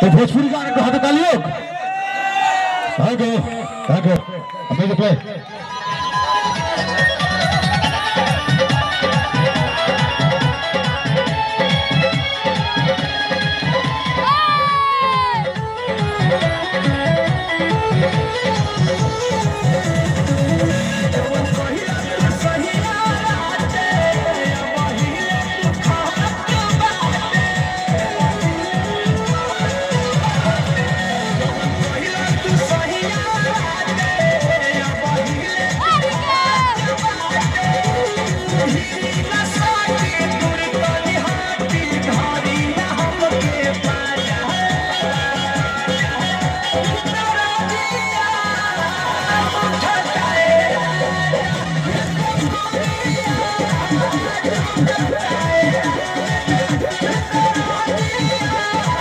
तो भोजपुरी गाने को हाथ तालियों थैंक यू अभी प्ले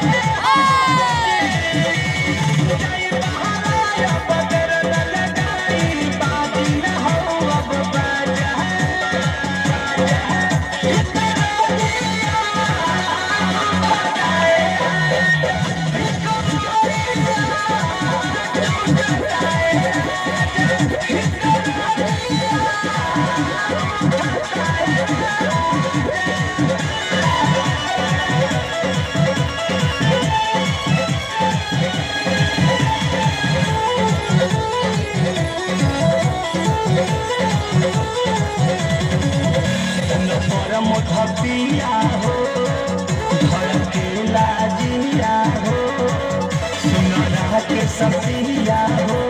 Yeah. मुठपिया हो भड़केला जिया हो सुनरा के सतिया हो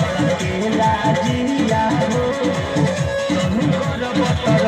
भड़केला जिया हो। तुम कर